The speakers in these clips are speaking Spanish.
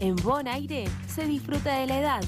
En Bon Aire se disfruta de la edad.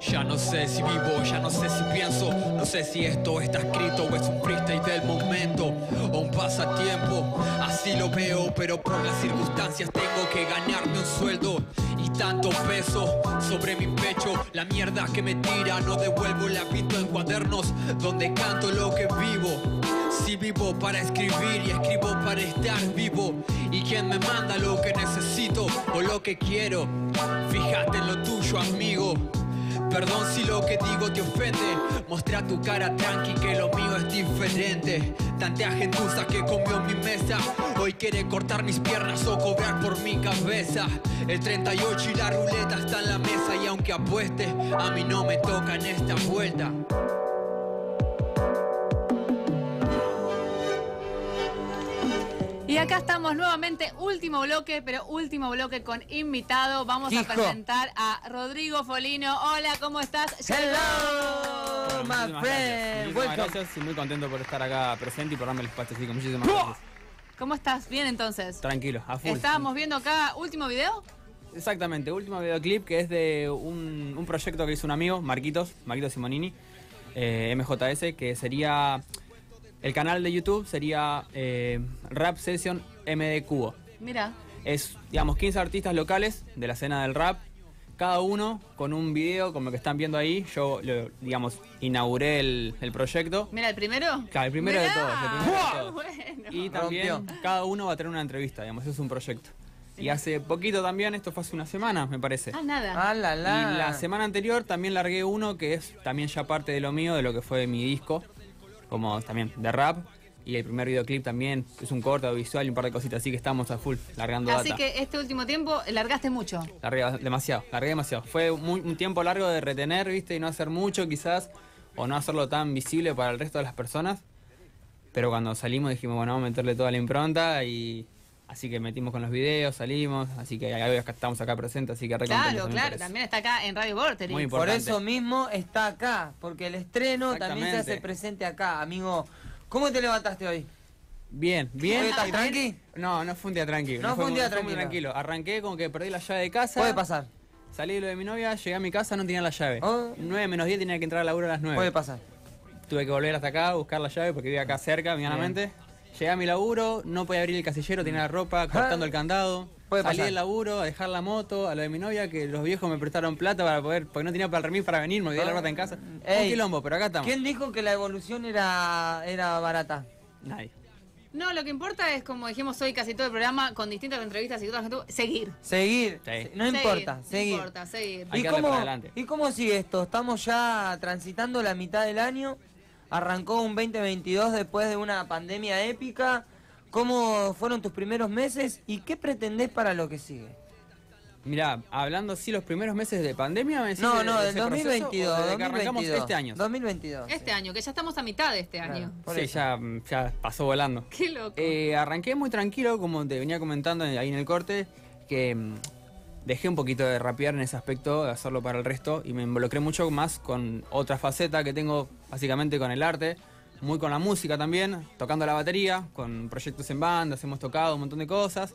Ya no sé si vivo, ya no sé si pienso, no sé si esto está escrito o es un freestyle del momento o un pasatiempo. Así lo veo, pero por las circunstancias tengo que ganarme un sueldo y tanto peso sobre mi pecho. La mierda que me tira, no devuelvo, la pinto en cuadernos donde canto lo que vivo. Si vivo para escribir y escribo para estar vivo. ¿Y quién me manda lo que necesito o lo que quiero? Fíjate en lo tuyo, amigo. Perdón si lo que digo te ofende. Mostra tu cara tranqui que lo mío es diferente. Tantea gentuza que comió mi mesa. Hoy quiere cortar mis piernas o cobrar por mi cabeza. El 38 y la ruleta está en la mesa. Y aunque apueste, a mí no me toca en esta vuelta. Y acá estamos nuevamente, último bloque, pero último bloque con invitado. Vamos Hijo. a presentar a Rodrigo Folino. Hola, ¿cómo estás? Hello, my Muchísimas gracias. friend. Muchísimas Welcome. gracias y muy contento por estar acá presente y por darme el espacio, así que muchísimas gracias. ¿Cómo estás? Bien, entonces. Tranquilo, a full. Estábamos viendo acá, último video. Exactamente, último videoclip que es de un, un proyecto que hizo un amigo, Marquitos, Marquitos Simonini, eh, MJS, que sería. El canal de YouTube sería eh, Rap Session MD Cubo. Mira, Es, digamos, 15 artistas locales de la escena del rap, cada uno con un video como el que están viendo ahí. Yo, lo- digamos, inauguré el, el proyecto. mira, el primero. Claro, el primero de todos, el primero de todos. Bueno. Y también Rompió. cada uno va a tener una entrevista, digamos, eso es un proyecto. Y hace poquito también, esto fue hace una semana, me parece. Ah, nada. Ah, la, la. Y la semana anterior también largué uno que es también ya parte de lo mío, de lo que fue mi disco, como también de rap. Y el primer videoclip también es un corto visual y un par de cositas, así que estamos a full, largando Así data. que este último tiempo largaste mucho. Largué demasiado, largué demasiado. Fue muy- un tiempo largo de retener, viste, y no hacer mucho quizás, o no hacerlo tan visible para el resto de las personas. Pero cuando salimos dijimos, bueno, vamos a meterle toda la impronta y así que metimos con los videos, salimos, así que acá estamos acá presentes, así que Claro, claro. por. También está acá en Radio Vorterix. Muy Por importante. eso mismo está acá, porque el estreno también se hace presente acá, amigo. ¿Cómo te levantaste hoy? Bien, bien. ¿Hoy estás tranqui? No, no fue un día tranquilo. No fue un día muy tranquilo. tranquilo. Arranqué como que perdí la llave de casa. Puede pasar, Salí de lo de mi novia, llegué a mi casa, no tenía la llave. Oh. 9 menos 10 tenía que entrar al laburo a las 9. puede pasar. Tuve que volver hasta acá, buscar la llave porque vivía acá cerca, medianamente. Llegué a mi laburo, no podía abrir el casillero, tenía la ropa, cortando el candado. Puede Salí pasar. del laburo a dejar la moto, a lo de mi novia, que los viejos me prestaron plata para poder, porque no tenía para el remis para venir, me olvidé la rata en casa. Un quilombo, pero acá estamos. ¿Quién dijo que la evolución era, era barata? Nadie. No, lo que importa es, como dijimos hoy casi todo el programa, con distintas entrevistas y otras gente, seguir. Seguir. Sí. No Seguir, importa, no seguir. importa, seguir. Hay ¿Y que darle cómo, para adelante. ¿Y cómo sigue esto? Estamos ya transitando la mitad del año. Arrancó un 2022 después de una pandemia épica. ¿Cómo fueron tus primeros meses y qué pretendés para lo que sigue? Mirá, hablando así los primeros meses de pandemia, ¿me No, no, de del ese proceso 2022. o desde que 2022. arrancamos este año? 2022. Este sí. año, que ya estamos a mitad de este año. sí, ya, ya pasó volando. Qué loco. Eh, arranqué muy tranquilo, como te venía comentando ahí en el corte, que mm, dejé un poquito de rapear en ese aspecto, de hacerlo para el resto, y me involucré mucho más con otra faceta que tengo básicamente con el arte, muy con la música también, tocando la batería, con proyectos en bandas, hemos tocado un montón de cosas,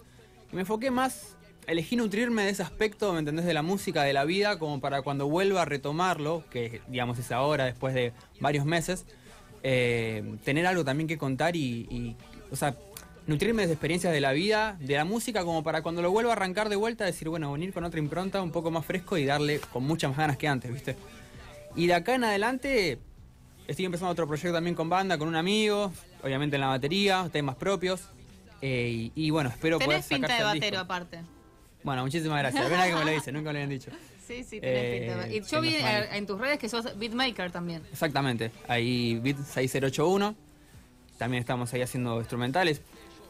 y me enfoqué más, elegí nutrirme de ese aspecto, ¿me entendés? De la música, de la vida, como para cuando vuelva a retomarlo, que digamos es ahora, después de varios meses, eh, tener algo también que contar y, y, o sea, nutrirme de experiencias de la vida, de la música, como para cuando lo vuelva a arrancar de vuelta, decir, bueno, venir con otra impronta un poco más fresco y darle con muchas más ganas que antes, ¿viste? Y de acá en adelante estoy empezando otro proyecto también con banda, con un amigo, obviamente en la batería, temas propios. eh, y, y bueno, espero poder Tenés pinta sacar de batero aparte. Bueno, muchísimas gracias. Ven que me lo dice, nunca me lo habían dicho. Sí, sí, tenés Eh, pinta de. Y yo vi es eh, en tus redes que sos beatmaker también. Exactamente, ahí Beat 6081. También estamos ahí haciendo instrumentales.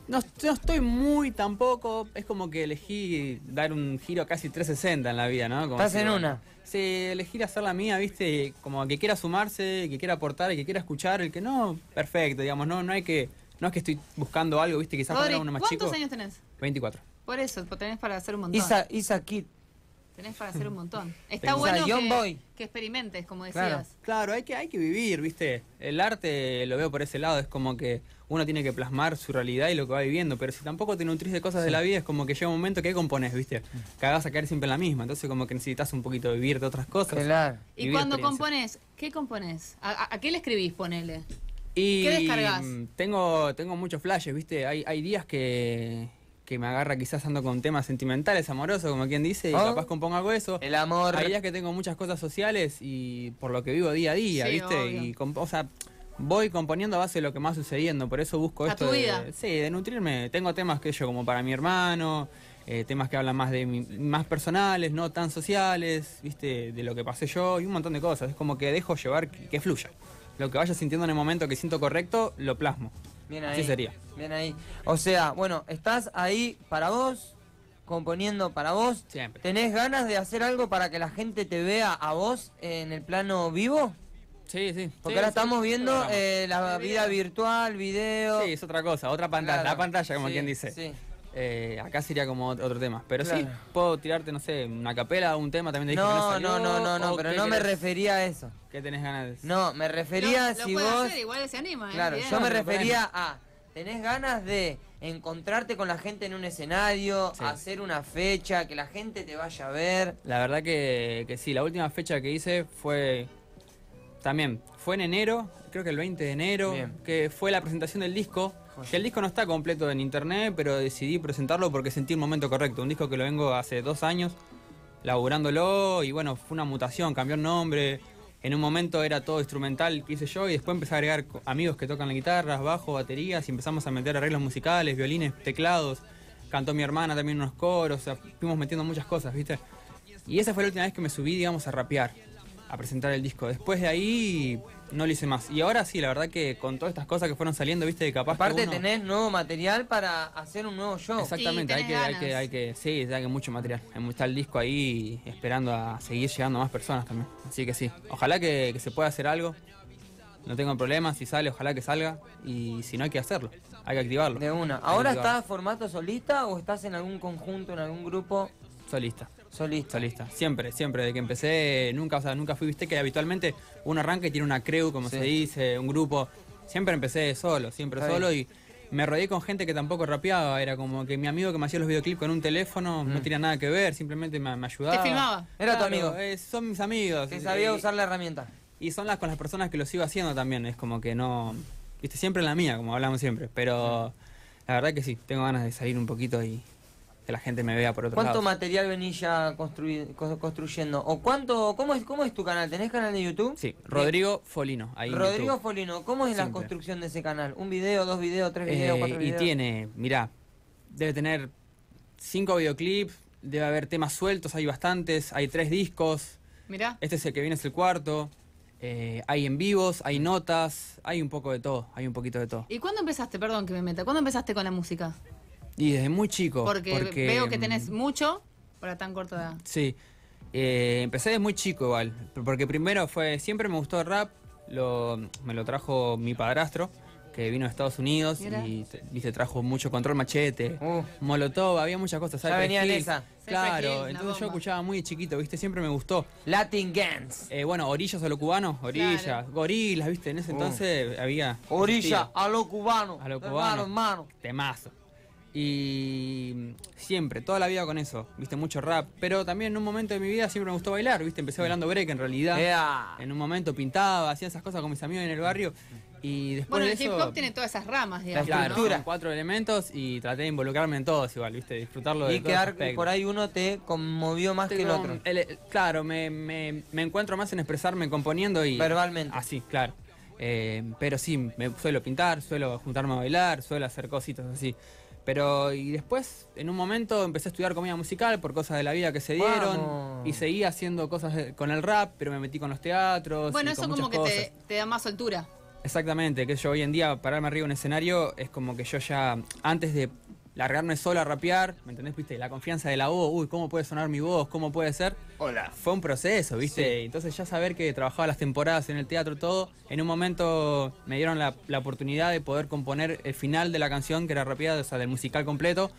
No, no estoy muy tampoco, es como que elegí dar un giro casi 360 en la vida, ¿no? Como Estás en bueno, una. Sí, elegir hacer la mía, ¿viste? Como que quiera sumarse, que quiera aportar, el que quiera escuchar, el que no, perfecto, digamos, no, no hay que, no es que estoy buscando algo, ¿viste? Quizás Rodri, para uno más ¿cuántos chico. años tenés? 24. Por eso, tenés para hacer un montón. Isa, Isa Kid. Tenés para hacer un montón. Está bueno que, Boy. que experimentes, como Claro. decías. Claro, hay que, hay que vivir, ¿viste? El arte lo veo por ese lado, es como que uno tiene que plasmar su realidad y lo que va viviendo, pero si tampoco te nutrís de cosas de la vida, es como que llega un momento que compones, ¿viste? Que vas a caer siempre en la misma, entonces como que necesitas un poquito vivir de otras cosas. Claro. Y cuando compones, ¿qué compones? ¿A, a- a qué le escribís, ponele? Y ¿Qué descargas? Tengo, tengo muchos flashes, ¿viste? Hay, hay días que, que me agarra quizás ando con temas sentimentales, amorosos, como quien dice, y Oh. capaz compongo algo de eso. El amor. Hay días que tengo muchas cosas sociales y por lo que vivo día a día, Sí, ¿viste? obvio. Y o sea, voy componiendo a base de lo que más sucediendo, por eso busco A esto tu de, vida. sí, de nutrirme. Tengo temas que yo como para mi hermano, eh, temas que hablan más de mi- más personales, no tan sociales, ¿viste? De lo que pasé yo y un montón de cosas. Es como que dejo llevar que, que fluya. Lo que vaya sintiendo en el momento que siento correcto, lo plasmo. Bien Así ahí. sería. Bien ahí. O sea, bueno, estás ahí para vos, componiendo para vos. Siempre. ¿Tenés ganas de hacer algo para que la gente te vea a vos en el plano vivo? Sí, sí. Porque Sí, ahora sí, estamos sí, viendo eh, la vida virtual, video. Sí, es otra cosa, otra pantalla, Claro. la pantalla como Sí, quien dice. sí. Eh, acá sería como otro tema. Pero sí, puedo tirarte, no sé, una capela, un tema, también te dije que no No, no, no, no, no, o pero no me refería a eso. ¿Qué tenés ganas de No, me refería lo si vos... hacer, igual se anima. ¿eh? Claro, yo me refería a... ¿Tenés ganas de encontrarte con la gente en un escenario, Sí. hacer una fecha, que la gente te vaya a ver? La verdad que, que sí, la última fecha que hice fue también, fue en enero, creo que el 20 de enero, Bien. que fue la presentación del disco. Que el disco no está completo en internet, pero decidí presentarlo porque sentí el momento correcto. Un disco que lo vengo hace dos años laburándolo y bueno, fue una mutación, cambió el nombre. En un momento era todo instrumental que hice yo y después empecé a agregar amigos que tocan la guitarra, bajo, baterías y empezamos a meter arreglos musicales, violines, teclados. Cantó mi hermana también unos coros, o sea, fuimos metiendo muchas cosas, ¿viste? Y esa fue la última vez que me subí, digamos, a rapear, a presentar el disco. Después de ahí no lo hice más. Y ahora sí, la verdad que con todas estas cosas que fueron saliendo, viste, de capaz Aparte que uno... tenés nuevo material para hacer un nuevo show. Exactamente, hay que, hay que, hay que, sí, hay que mucho material. Está el disco ahí esperando a seguir llegando a más personas también. Así que sí, ojalá que, que se pueda hacer algo. No tengo problemas, si sale, ojalá que salga. Y si no, hay que hacerlo, hay que activarlo. De una. ¿Ahora activarlo. estás formato solista o estás en algún conjunto, en algún grupo Solista. Solista? Solista, siempre, siempre, desde que empecé, nunca, o sea, nunca fui, viste que habitualmente uno arranca y tiene una crew, como Sí. se dice, un grupo. Siempre empecé solo, siempre Está solo y me rodeé con gente que tampoco rapeaba, era como que mi amigo que me hacía los videoclips con un teléfono no tenía nada que ver, simplemente me, me ayudaba. Te filmaba. Era tu amigo. eh, son mis amigos. Que sabía Y- usar la herramienta. Y son las con las personas que lo sigo haciendo también, es como que no, viste, siempre en la mía, como hablamos siempre, pero la verdad que sí, tengo ganas de salir un poquito y que la gente me vea por otro ¿Cuánto lado. material venís ya construyendo? ¿O cuánto, cómo es, cómo es tu canal? ¿Tenés canal de YouTube? Sí, Rodrigo Folino, ahí Rodrigo YouTube. Folino, ¿cómo es la construcción de ese canal? ¿Un video, dos videos, tres Eh, videos, cuatro y videos? tiene, mirá, debe tener cinco videoclips, debe haber temas sueltos, hay bastantes, hay tres discos, Mirá. este es el que viene, es el cuarto, eh, hay en vivos, hay notas, hay un poco de todo, hay un poquito de todo. ¿Y cuándo empezaste, perdón que me meta, cuándo empezaste con la música? Y desde muy chico. Porque, veo que mm, tenés mucho para tan corta edad. Sí, Eh, empecé desde muy chico igual, porque primero fue, siempre me gustó el rap, lo, me lo trajo mi padrastro, que vino de Estados Unidos Mira. y te- viste, trajo mucho control machete, Uh. molotov, había muchas cosas. Ya venía en esa. Hill, Claro, entonces yo escuchaba muy chiquito, viste, siempre me gustó. Latin Gans. Eh, bueno, orillas a lo cubano, orillas, Claro. gorilas, viste, en ese Uh. entonces había... Orilla, existía. a lo cubano. A lo Hermano, cubano. hermano. Temazo. Y siempre, toda la vida con eso, viste, mucho rap. Pero también en un momento de mi vida siempre me gustó bailar, viste, empecé bailando break en realidad. Ea. En un momento pintaba, hacía esas cosas con mis amigos en el barrio. Y después Bueno, de el hip hop tiene todas esas ramas, digamos. La ¿no? estructura. son cuatro elementos y traté de involucrarme en todos igual, viste, disfrutarlo de Y todos quedar por ahí uno te conmovió más que el otro. el- claro, me, me- me encuentro más en expresarme componiendo y... Verbalmente. Así, claro. Eh, pero sí, me suelo pintar, suelo juntarme a bailar, suelo hacer cositas así. Pero y después, en un momento, empecé a estudiar comida musical por cosas de la vida que se dieron. Vamos. Y seguía haciendo cosas de- con el rap, pero me metí con los teatros. Bueno, y eso con como que cosas. te, te da más soltura. Exactamente, que yo hoy en día pararme arriba de un escenario es como que yo ya, antes de largarme solo a rapear, ¿me entendés? ¿Viste? La confianza de la voz, uy, ¿cómo puede sonar mi voz? ¿Cómo puede ser? Hola. Fue un proceso, ¿viste? Entonces ya saber que trabajaba las temporadas en el teatro, todo, en un momento me dieron la, la oportunidad de poder componer el final de la canción, que era rapeada, o sea, del musical completo,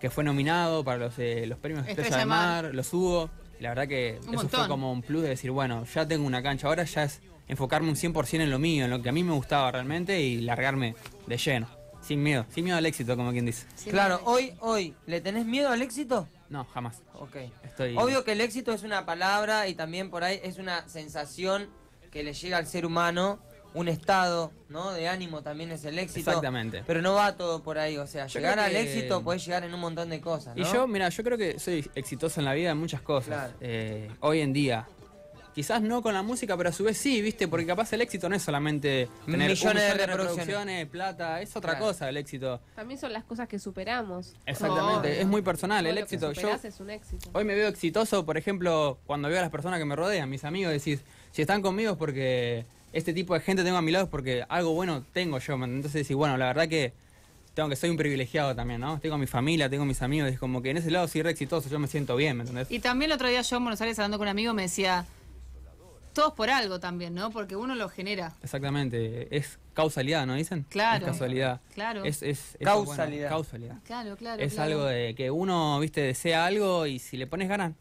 que fue nominado para los, eh, los premios Estrella de de Mar. Mar, los hubo. Y la verdad que Un eso montón. fue como un plus de decir, bueno, ya tengo una cancha, ahora ya es enfocarme un 100% en lo mío, en lo que a mí me gustaba realmente y largarme de lleno, sin miedo, sin miedo al éxito, como quien dice. Claro, hoy, hoy, ¿le tenés miedo al éxito? No, jamás. Ok. Estoy... Obvio que el éxito es una palabra y también por ahí es una sensación que le llega al ser humano, un estado, ¿no? De ánimo también es el éxito. Exactamente. Pero no va todo por ahí, o sea, Yo llegar al éxito puedes llegar en un montón de cosas, Y ¿no? yo, mira, yo creo que soy exitoso en la vida en muchas cosas. Claro. Eh, hoy en día. Quizás no con la música, pero a su vez sí, ¿viste? Porque capaz el éxito no es solamente tener Millones un de reproducciones. plata, es otra Claro. cosa el éxito. También son las cosas que superamos. Exactamente, es muy personal el lo que éxito. Yo superás es un éxito. hoy me veo exitoso, por ejemplo, cuando veo a las personas que me rodean, mis amigos, decís, si están conmigo es porque este tipo de gente tengo a mi lado es porque algo bueno tengo yo. Entonces decís, bueno, la verdad que tengo que soy un privilegiado también, ¿no? Tengo mi familia, tengo mis amigos, es como que en ese lado soy re exitoso, yo me siento bien, ¿me entendés? Y también el otro día yo en Buenos Aires hablando con un amigo me decía, todos por algo también, ¿no? Porque uno lo genera. Exactamente, es causalidad, ¿no dicen? Claro. Es casualidad. Claro. Es, es, Causalidad. bueno, causalidad. Claro, claro. Es claro. algo de que uno, viste, desea algo y si le pones ganas.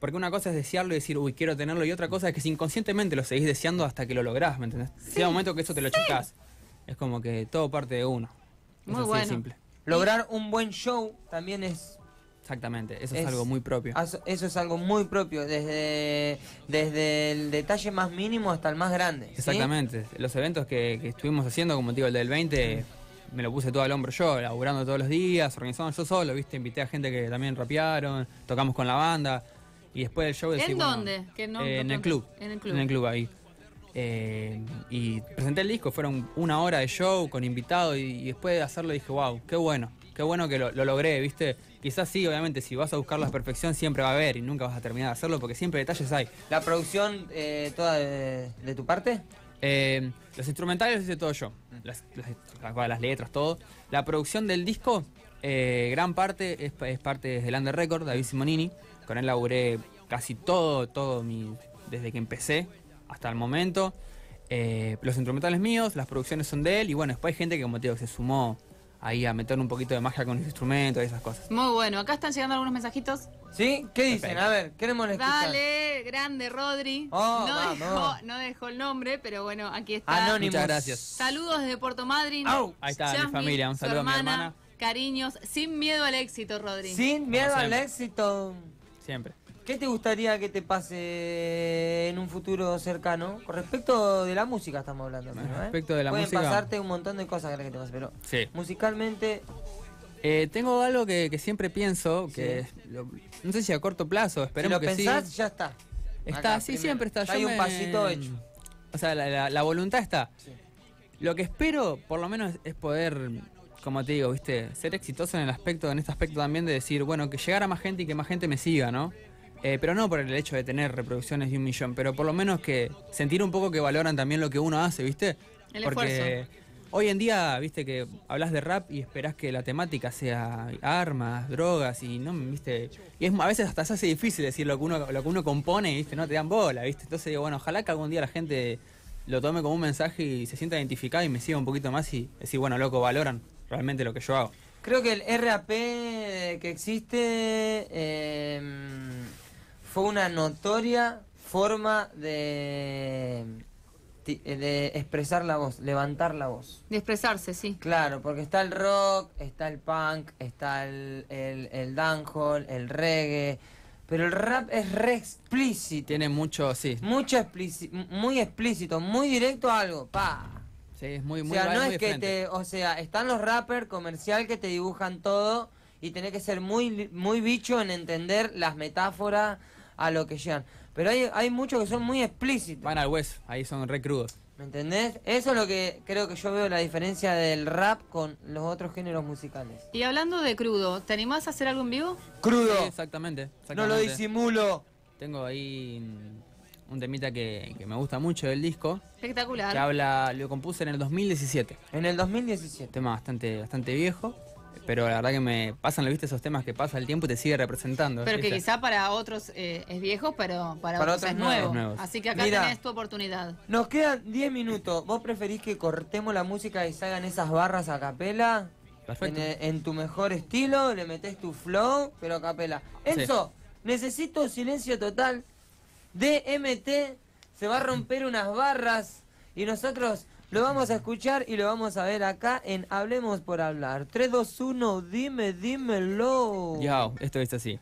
Porque una cosa es desearlo y decir, uy, quiero tenerlo, y otra cosa es que si inconscientemente lo seguís deseando hasta que lo lográs, ¿me entendés? Llega un momento que eso te lo chocas. Es como que todo parte de uno. Es Muy así de bueno. simple. Lograr un buen show también es Exactamente, eso es, Es- algo muy propio. Eso es algo muy propio, desde, desde el detalle más mínimo hasta el más grande. ¿sí? Exactamente. Los eventos que, que estuvimos haciendo, como te digo, el del 20, me lo puse todo al hombro yo, laburando todos los días, organizando yo solo, ¿viste? Invité a gente que también rapearon, tocamos con la banda. Y después del show ¿En dónde? Que no- eh, no en el club. En el club. En el club ahí. Eh, y presenté el disco, fueron una hora de show con invitado y, y después de hacerlo dije, wow, qué bueno, qué bueno que lo, lo logré, ¿viste? Quizás sí, obviamente, si vas a buscar la perfección siempre va a haber y nunca vas a terminar de hacerlo porque siempre detalles hay. ¿La producción eh, toda de, de tu parte? Eh, los instrumentales los hice todo yo. Las, las- letras, todo. La producción del disco, eh, gran parte es, es parte de Lander Record, David Simonini. Con él laburé casi todo, todo mi, desde que empecé hasta el momento. Eh, los instrumentales míos, las producciones son de él. Y bueno, después hay gente que, como te digo, se sumó ahí a meter un poquito de magia con los instrumentos y esas cosas. Muy bueno. Acá están llegando algunos mensajitos. ¿Sí? ¿Qué dicen? Perfecto. A ver, queremos escuchar. Dale, grande Rodri. Oh, no, vamos. dejó, no dejó el nombre, pero bueno, aquí está. Anónimos. Muchas gracias. Saludos desde Puerto Madryn. Au. Ahí está, mi familia. Un saludo a mi hermana. Cariños, sin miedo al éxito, Rodri. Sin miedo al éxito. Siempre. ¿Qué te gustaría que te pase en un futuro cercano? Con respecto de la música estamos hablando. ¿no? ¿eh? Respecto de la Pueden música- pasarte un montón de cosas que te pase, pero Sí. musicalmente Eh, tengo algo que, que siempre pienso, que Sí. lo- no sé si a corto plazo, si esperemos lo que pensás, sí. ya está. Está, Acá, sí, primero. siempre está. Ya hay Yo un pasito hecho. O sea, la, la- la voluntad está. Sí. Lo que espero, por lo menos, es poder, como te digo, viste, ser exitoso en el aspecto, en este aspecto también de decir, bueno, que llegara más gente y que más gente me siga, ¿no? Eh, pero no por el hecho de tener reproducciones de un millón, pero por lo menos que sentir un poco que valoran también lo que uno hace, ¿viste? El Porque esfuerzo. hoy en día, viste, que hablas de rap y esperás que la temática sea armas, drogas y no, viste, y es a veces hasta se hace difícil decir lo que uno, lo que uno compone, viste, no te dan bola, viste. Entonces digo, bueno, ojalá que algún día la gente lo tome como un mensaje y se sienta identificada y me siga un poquito más y decir, bueno, loco, valoran realmente lo que yo hago. Creo que el RAP que existe eh, fue una notoria forma de, de expresar la voz, levantar la voz. De expresarse, sí. Claro, porque está el rock, está el punk, está el, el, el dancehall, el reggae, pero el rap es re explícito. Tiene mucho, sí, Mucho explícito, muy explícito, muy directo a algo, pa. sí, es muy, O muy, sea, no muy es que frente. te, o sea, están los rappers comercial que te dibujan todo y tenés que ser muy muy bicho en entender las metáforas a lo que llegan. Pero hay, hay muchos que son muy explícitos, Van al West, ahí son re crudos. ¿me entendés? Eso es lo que creo que yo veo la diferencia del rap con los otros géneros musicales. Y hablando de crudo, ¿te animás a hacer algo en vivo? Crudo, Sí, exactamente, no lo disimulo. Tengo ahí un temita que, que me gusta mucho del disco, Espectacular. que habla, lo compuse en el 2017. En el 2017. tema bastante, bastante viejo, pero la verdad que me pasan, ¿lo viste? Esos temas que pasa el tiempo y te sigue representando. Pero que quizá para otros eh, es viejo, pero para, Para otros, otros es nuevos. nuevo. Nuevos. Así que acá Mira. tenés tu oportunidad. Nos quedan 10 minutos. ¿Vos preferís que cortemos la música y salgan esas barras a capela? En, Perfecto. en tu mejor estilo, le metes tu flow, pero a capela. Enzo, necesito silencio total. DMT se va a romper unas barras y nosotros lo vamos a escuchar y lo vamos a ver acá en Hablemos por Hablar. 3, 2, 1, dime, dímelo. Yao, esto es así.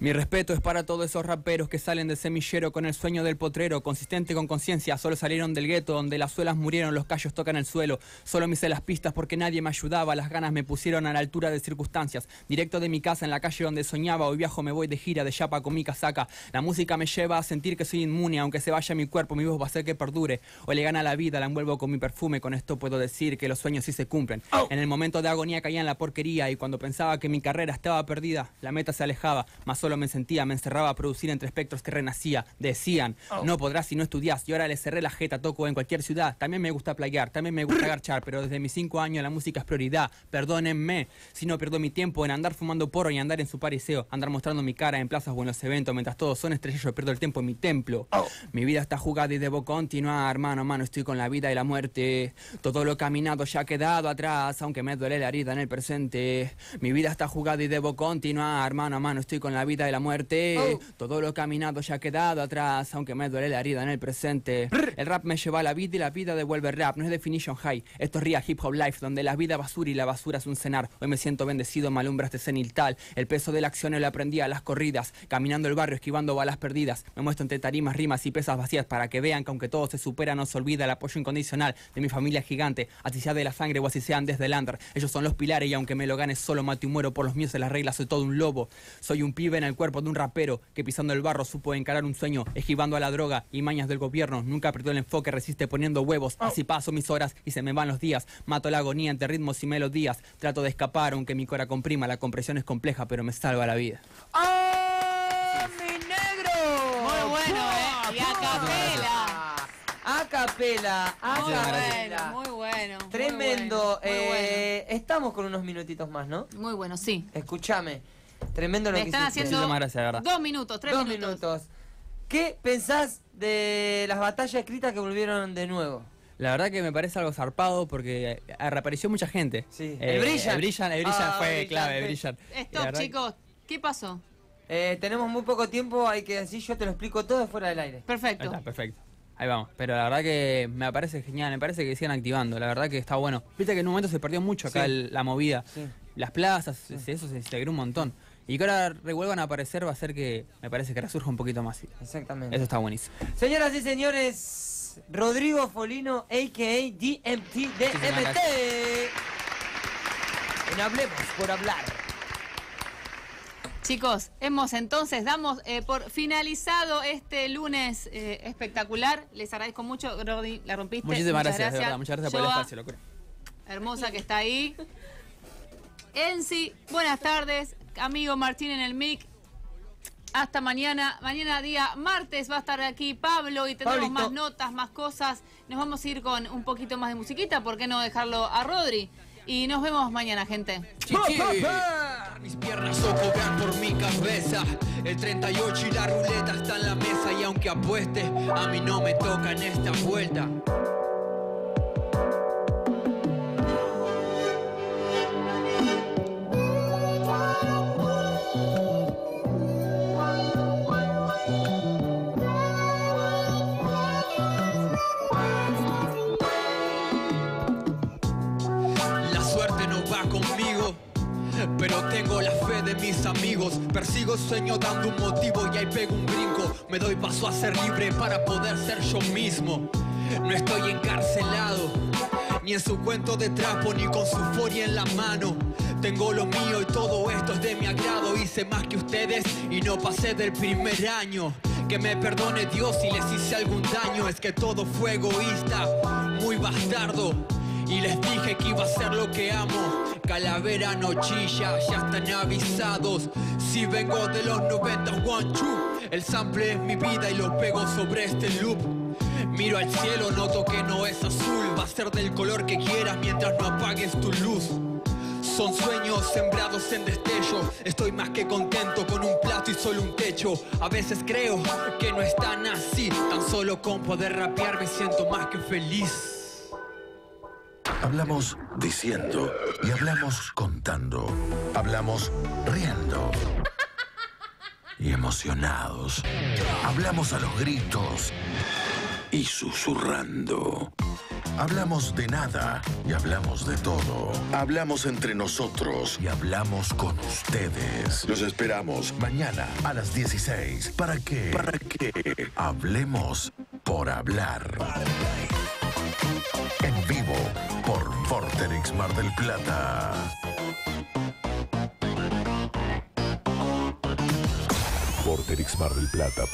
Mi respeto es para todos esos raperos que salen del semillero con el sueño del potrero, consistente con conciencia, solo salieron del gueto donde las suelas murieron, los callos tocan el suelo. Solo me hice las pistas porque nadie me ayudaba, las ganas me pusieron a la altura de circunstancias. Directo de mi casa en la calle donde soñaba, hoy viajo me voy de gira de chapa con mi casaca. La música me lleva a sentir que soy inmune, aunque se vaya mi cuerpo, mi voz va a hacer que perdure. Hoy le gana la vida, la envuelvo con mi perfume, con esto puedo decir que los sueños sí se cumplen. En el momento de agonía caía en la porquería y cuando pensaba que mi carrera estaba perdida, la meta se alejaba, más solo me sentía, me encerraba a producir entre espectros que renacía. Decían, no podrás si no estudias y ahora le cerré la jeta, toco en cualquier ciudad. También me gusta playar, también me gusta garchar, pero desde mis cinco años la música es prioridad. Perdónenme si no pierdo mi tiempo en andar fumando porro y andar en su pariseo, andar mostrando mi cara en plazas o en los eventos, mientras todos son estrellas yo pierdo el tiempo en mi templo. Mi vida está jugada y debo continuar, mano a mano estoy con la vida y la muerte. Todo lo caminado ya ha quedado atrás, aunque me duele la herida en el presente. Mi vida está jugada y debo continuar, mano a mano estoy con la vida y la muerte. Todo lo caminado ya ha quedado atrás, aunque me duele la herida en el presente. El rap me lleva a la vida y la vida devuelve rap, no es definition high. Esto es real hip hop life, donde la vida basura y la basura es un cenar. Hoy me siento bendecido, me alumbra este cenil tal. El peso de la acción lo aprendí a las corridas, caminando el barrio esquivando balas perdidas. Me muestro entre tarimas, rimas y pesas vacías para que vean que aunque todo se supera no se olvida el apoyo incondicional de mi familia gigante, así sea de la sangre o así sean desde el under. Ellos son los pilares y aunque me lo gane solo mato y muero por los míos de las reglas, soy todo un lobo. Soy un pibe en el cuerpo de un rapero que pisando el barro supo encarar un sueño, esquivando a la droga y mañas del gobierno. Nunca apretó el enfoque, resiste poniendo huevos. Así paso mis horas y se me van los días. Mato la agonía entre ritmos y melodías. Trato de escapar aunque mi cora comprima. La compresión es compleja, pero me salva la vida. ¡Oh, mi negro! Muy bueno, ¿eh? Y a capela. A capela, a Muy capela. bueno, muy bueno. muy Tremendo. bueno, muy eh, Estamos con unos minutitos más, ¿no? Muy bueno, sí. Escúchame. Tremendo lo Me que están hiciste. haciendo Muchísimas gracias, de verdad. dos minutos, tres Dos minutos. minutos. ¿Qué pensás de las batallas escritas que volvieron de nuevo? La verdad que me parece algo zarpado porque eh, reapareció mucha gente. Sí. Eh, El Brillan. El Brillan, el Brillan Ah, fue brillante. clave, el la Stop, verdad- chicos. ¿Qué pasó? Eh, tenemos muy poco tiempo, hay que decir, yo te lo explico todo fuera del aire. Ahí Perfecto. está, perfecto. Ahí vamos. Pero la verdad que me parece genial, me parece que sigan activando. La verdad que está bueno. Viste que en un momento se perdió mucho acá Sí. el- la movida. Sí. Las plazas, eso se integró un montón. Y que ahora revuelvan a aparecer va a hacer que me parece que resurja un poquito más. Exactamente. Eso está buenísimo. Señoras y señores, Rodrigo Folino, a.k.a. DMT DMT. En Hablemos por Hablar. Chicos, hemos entonces, damos eh, por finalizado este lunes eh, espectacular. Les agradezco mucho, Rodi, la rompiste. Muchísimas Muchas gracias, de verdad. Muchas gracias por el Joa, espacio, locura. Hermosa que está ahí. Ensi, buenas tardes. Amigo Martín en el mic. Hasta mañana. Mañana día martes va a estar aquí Pablo y tendremos Pablito. más notas, más cosas. Nos vamos a ir con un poquito más de musiquita. ¿Por qué no dejarlo a Rodri? Y nos vemos mañana, gente. Mis piernas sofocan por mi cabeza. El 38 y la ruleta está en la mesa. Y aunque apueste, a mí no me toca en esta vuelta. Sueño dando un motivo y ahí pego un brinco. Me doy paso a ser libre para poder ser yo mismo. No estoy encarcelado, ni en su cuento de trapo, ni con su furia en la mano. Tengo lo mío y todo esto es de mi agrado. Hice más que ustedes y no pasé del primer año. Que me perdone Dios si les hice algún daño. Es que todo fue egoísta, muy bastardo. Y les dije que iba a ser lo que amo. Calavera no chilla, ya están avisados. Si vengo de los 90, one, two. El sample es mi vida y lo pego sobre este loop. Miro al cielo, noto que no es azul. Va a ser del color que quieras mientras no apagues tu luz. Son sueños sembrados en destello. Estoy más que contento con un plato y solo un techo. A veces creo que no es tan así. Tan solo con poder rapear me siento más que feliz. Hablamos diciendo y hablamos contando. Hablamos riendo. y emocionados. Hablamos a los gritos y susurrando. Hablamos de nada y hablamos de todo. Hablamos entre nosotros y hablamos con ustedes. Los esperamos mañana a las 16. ¿Para qué? Para que hablemos por hablar. En vivo por Vorterix Mar del Plata. Vorterix Mar del Plata.